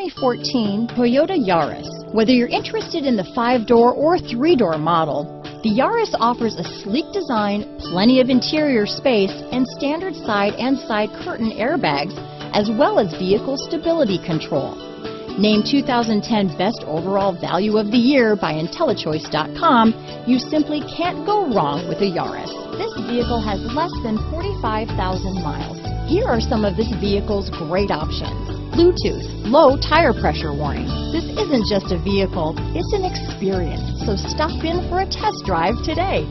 2014 Toyota Yaris. Whether you're interested in the five-door or three-door model, the Yaris offers a sleek design, plenty of interior space, and standard side and side curtain airbags, as well as vehicle stability control. Named 2010 Best Overall Value of the Year by IntelliChoice.com, you simply can't go wrong with a Yaris. This vehicle has less than 45,000 miles. Here are some of this vehicle's great options. Bluetooth, low tire pressure warning. This isn't just a vehicle, it's an experience. So stop in for a test drive today.